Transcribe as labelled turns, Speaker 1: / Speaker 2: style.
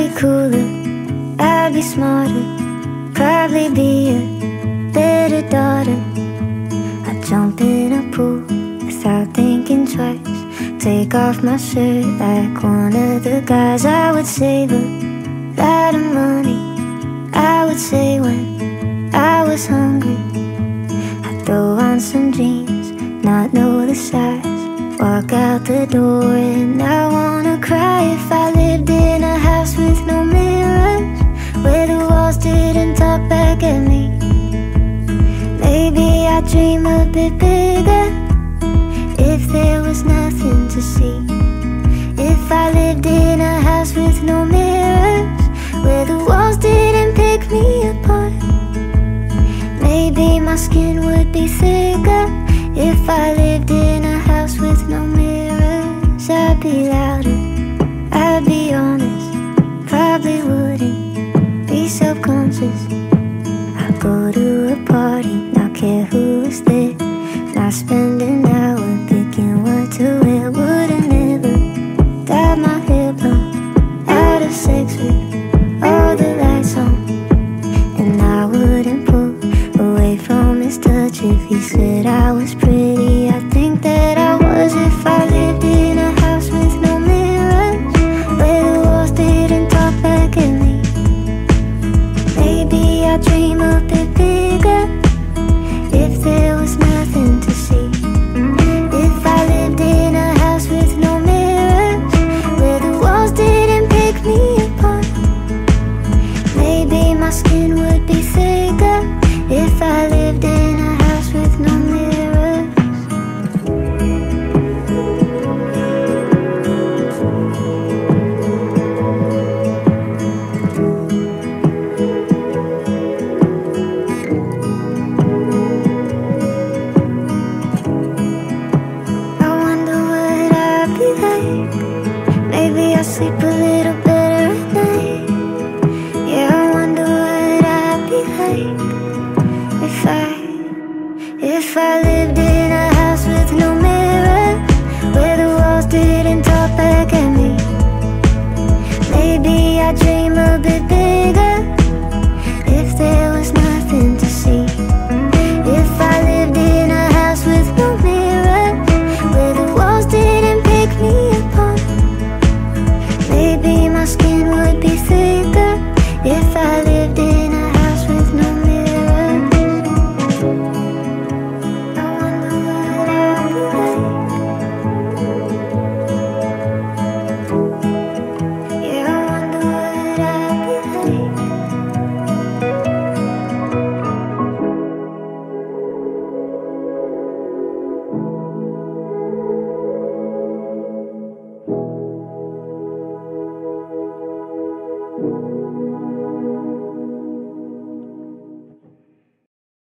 Speaker 1: be cooler, I'd be smarter, probably be a better daughter. I'd jump in a pool without thinking twice. Take off my shirt like one of the guys. I would save a lot of money. I would say when I was hungry, I'd throw on some jeans, not know the size. Walk out the door and I wanna cry back at me. Maybe I'd dream a bit bigger if there was nothing to see. If I lived in a house with no mirrors, where the walls didn't pick me apart. Maybe my skin would be thicker if I lived in a house with no mirrors. I'd be louder, I'd be honest, probably wouldn't be self conscious. I'd go to a party, not care who's there, not spend an hour picking what to wear. Wouldn't ever dye my hair blonde, out of sex with all the lights on. And I wouldn't pull away from his touch if he said I was pretty. I think that I was if I lived in a house with no mirrors, where the walls didn't talk back. Maybe I dream
Speaker 2: Thank